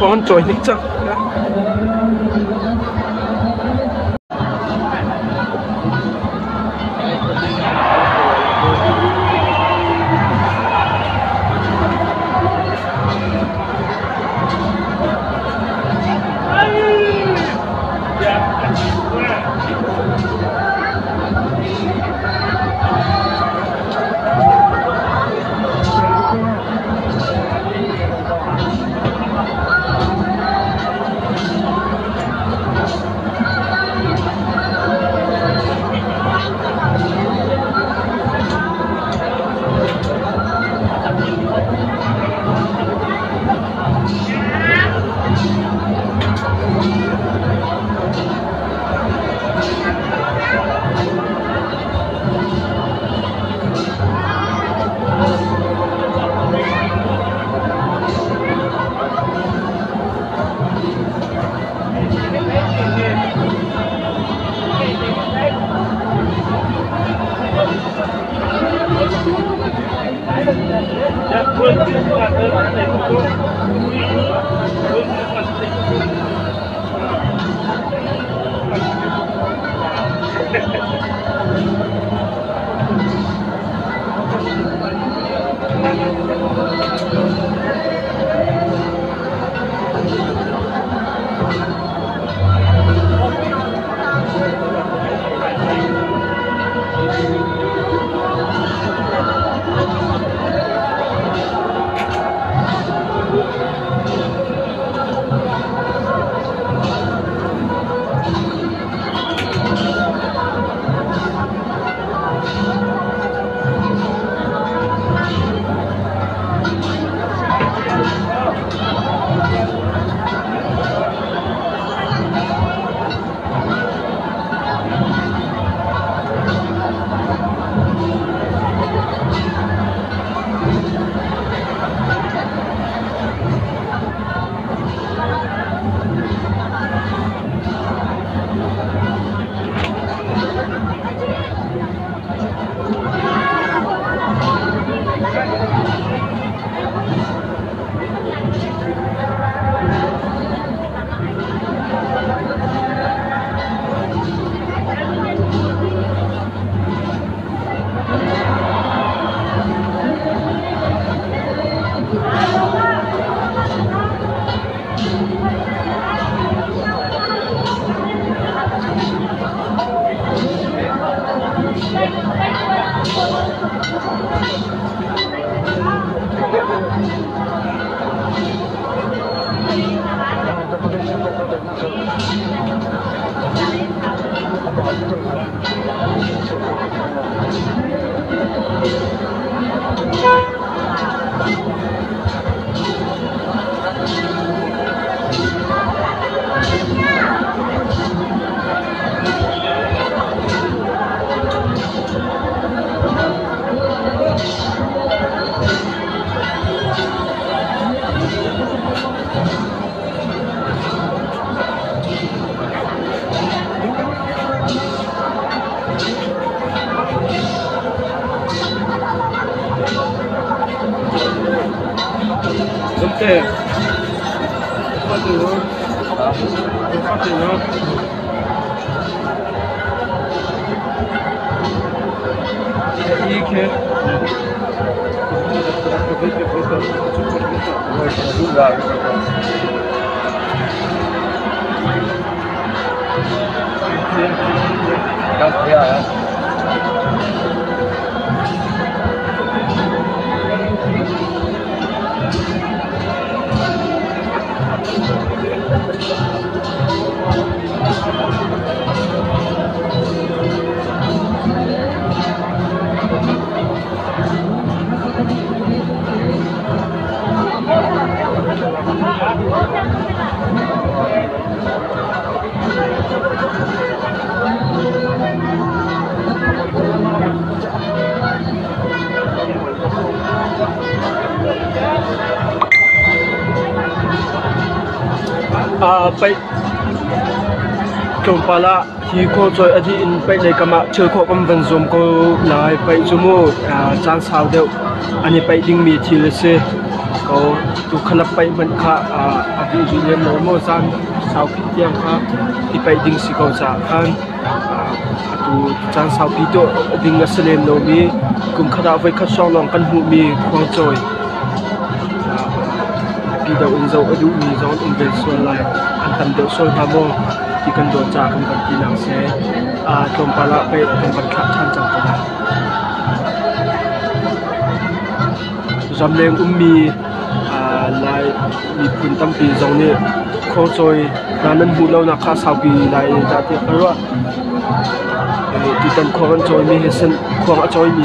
Con trồi. Thank you. 이렇게 난 대야야. 啊อ trong pala cô ko ở adi in pai le kama chil kho kam zoom zom ko lai pai chumu chan sao anh ani pai ding mi là xe cô tu khalap pai man à adi ju em mo mo san sao pi tiêm kha thì pai ding si ko cha à tu chan sao pi to ding asalem no mi kum khada vai khat song long kan hu mi khwang đi đầu in dấu ở adu mi gió in cần so lai không cần de so ha à ti kan do cha kan kan ti nang se a tom pala pe kan kan khat chan chang ta zamleng ummi a lai mi pun tam pi zong ni kho choi nanan hu lo na kha sau pi lai da ti karwa ti tam kho kan choi mi he sen kho a choi mi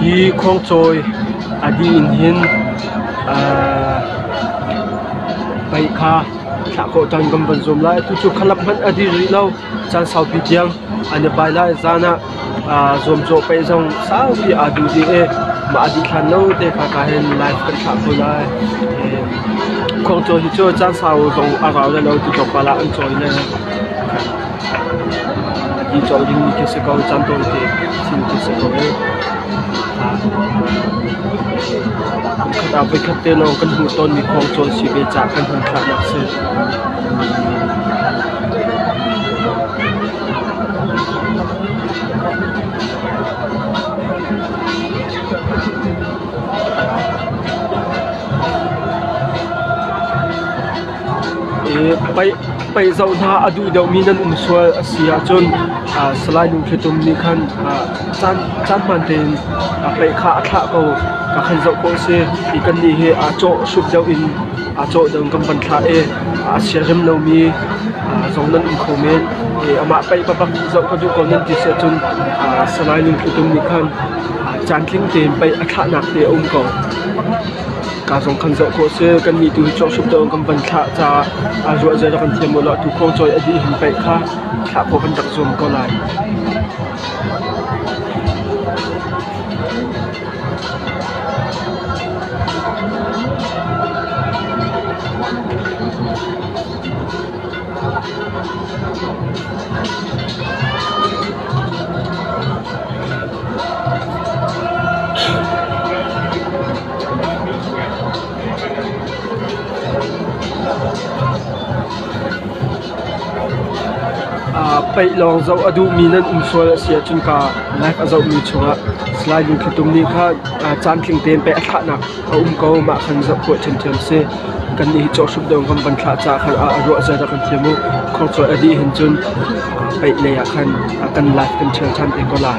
hi khong choi adi in hin a à, pai kha, thả cổ tan gầm ban zoom lại tu chu khalap man adi ri lâu, chan sau bị giang anh bai lại zana à, a zum jo pai zong sau pi adu di e mà adi khan lâu te kha kha hen life kan thả cổ lại khong choi hi chu chan sau zong a ga lâu tu chok pala an choi le đi chỗ những cái sự cầu chăm tôi thì xin cái sự cầu ấy ตาไปคับเตลองกันหูต้นมีของจรสีเบจากกันหันขาดนักเสือไป pai zau na adu deuh mi nan um sual asia chun ah, salai nu khitum ni khan ah, chan chan man ten tiền ah, pai kha thla ko, ka khan zau ko se i kan ni he a cho sup deuh in a cho deuh kam ban thla e a sia rem lo mi zong nan um khomen e ama pai pa pa zau ka du ko nan ti se chun salai nu khitum ni khan chan tling ten pai a thla nak te um ko cả dòng khăn dậu khổ xe cần nhị từ cho sụp tơ, cầm vần thạ cha à ruột dây ra cần thêm một loại thủ khô chơi ở đi hình vẽ khác thạ khổ vẫn đặc dùm còn lại. Pai long zo adu minan umsual sia chun ka life azau mi chunga slide yung khitum ni kha chan thing ten pe atha na um ko ma khan zo ko chen chen se kan ni cho sub dong kan ban thla cha khar a ro za da kan themu kho cho adi hin chun pai le ya khan kan life kan chel chan te ko la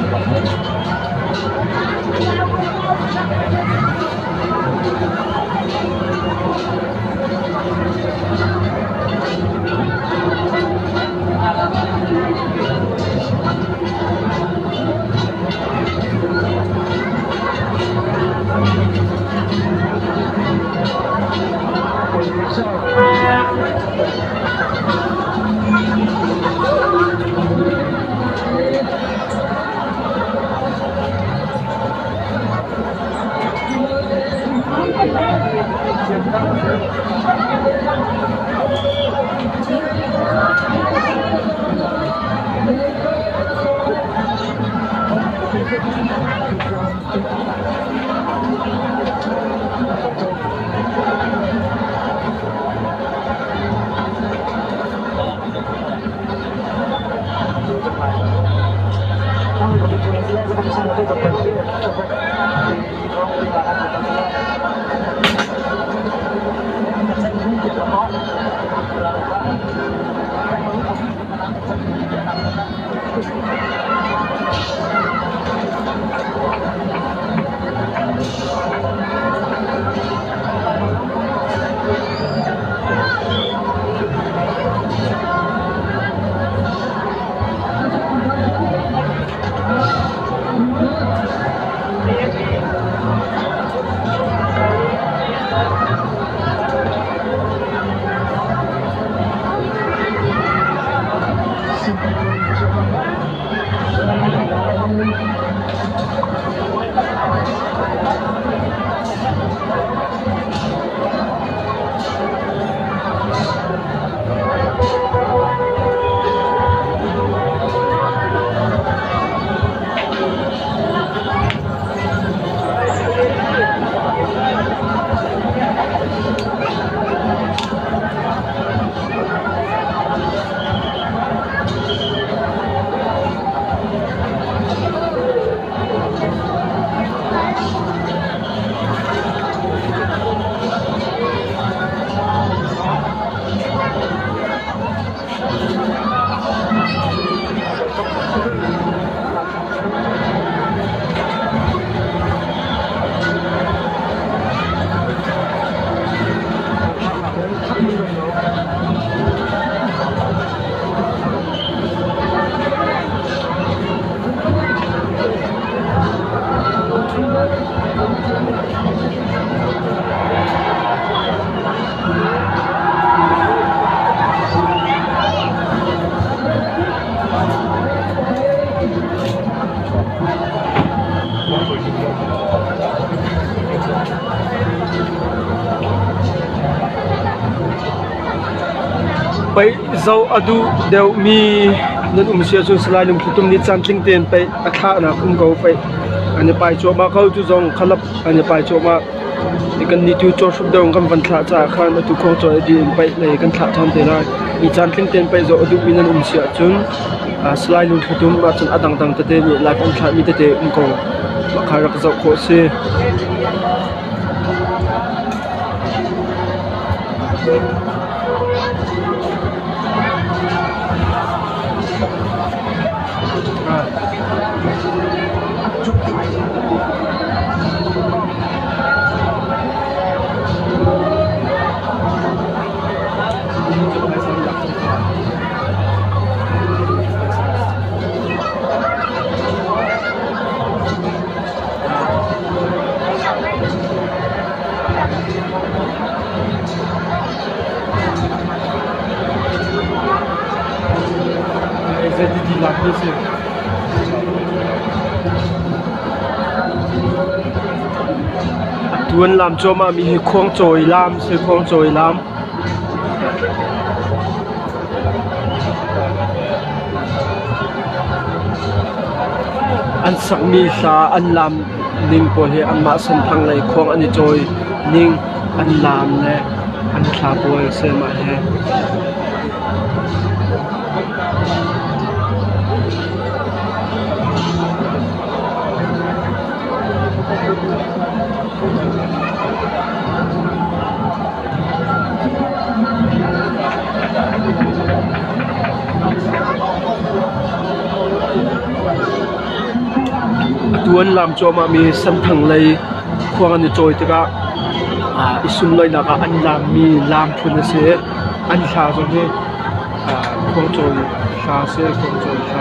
thank Thank you. Pai zo adu deu mi nan um sia chu salai num thutum ni chantling ten pai atha na kum go pai ani pai cho ma khau chu zong khalap ani pai cho ma ikan ni tu cho shup dong kam van thla cha khan atu khong cho di pai le kan thla thon te na i chantling ten pai zo adu mi nan um sia chun salai num thutum ma chun adang dang te te ni la kan thla mi te te um ko ma kharak zo kho se là như thế tuân làm cho mà mình không trời làm sẽ không trời làm. Anh sắc mi sa, anh làm ninh bồn hệ anh mã sân thăng lấy khoang anh trời ninh anh làm nè anh thả bồn sẽ mà hè tuan lam cho ma mi san thang lei khuang ani choi te ka a ah, isum loi na ka an lam mi lam phun na se, an tha zo ne a ah, khuang choi tha se, khuang choi tha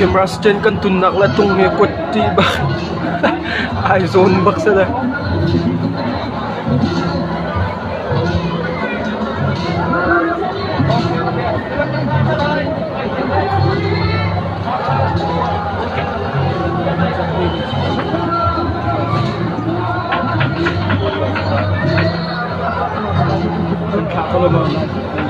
camera stand kan tunak la tung he kot ti ba ai zone bak sa da kan ka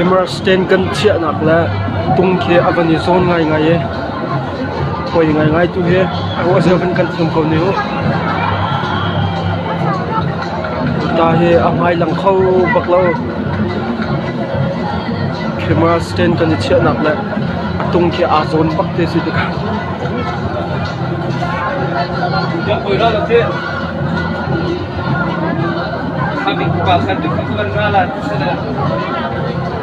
camera stand kan chia nak la tung khe avani zone ngai ngai e koi ngai ngai tu he awa seven kan thum ko ne ho ta he amai lang khau baklo camera stand kan chia nak la tung khe a zone bak te si tu ka Ya koy ra la te. Kami pa sa dito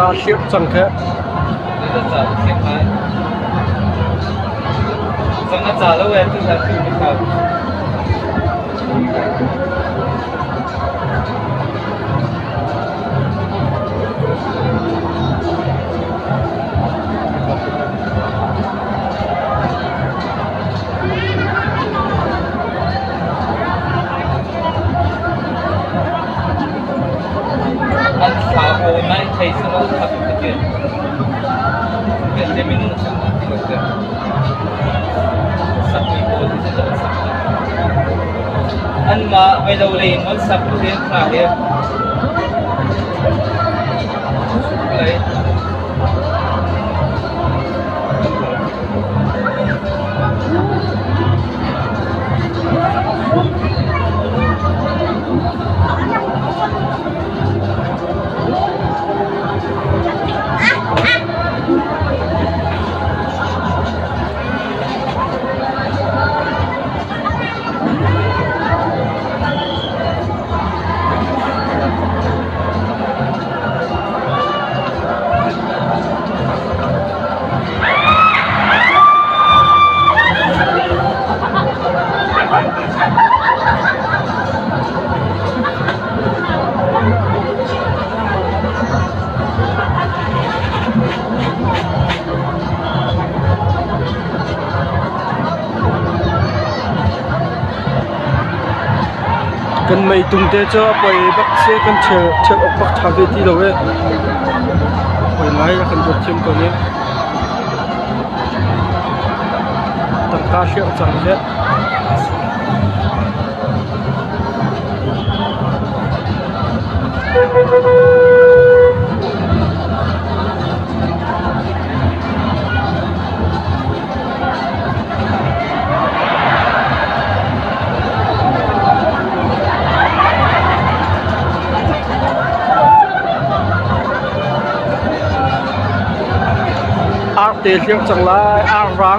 tăng ca siết chẳng thế Kita tak siap kan sangat salah kan Mawila Ulay Mall sa Pusir Mahir. Kan mai tung te cho poi bak se kan che che ok bak tha ve ti lo we poi lai ya kan bot chem ko ne tăng Thank you. ទេសយកចង្លាអរង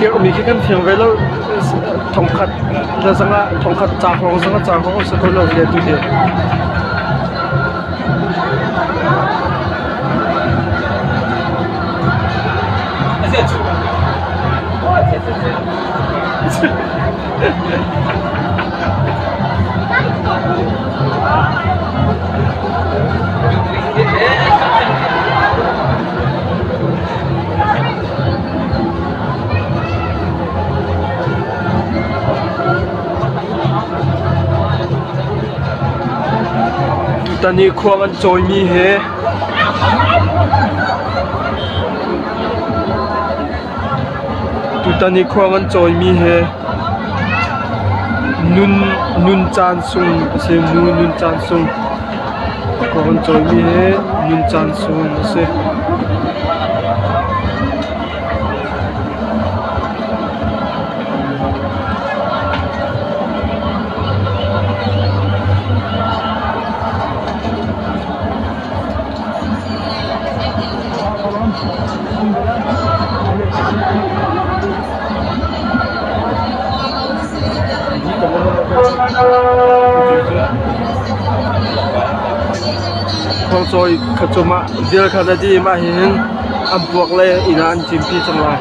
here miki kan thiam velo thongkhat na sanga thongkhat cha ho sanga cha ho se ko l o e t u d i Thank you. 일단이 쿠왕한 조이미해. 일단이 쿠왕한 조이미해. 눈 눈짠숭 세 눈눈짠숭 쿠왕한 조이미해. 눈짠숭 세. Choi khachuma dir khana di ma hin am buak le ina an chim pi chang lai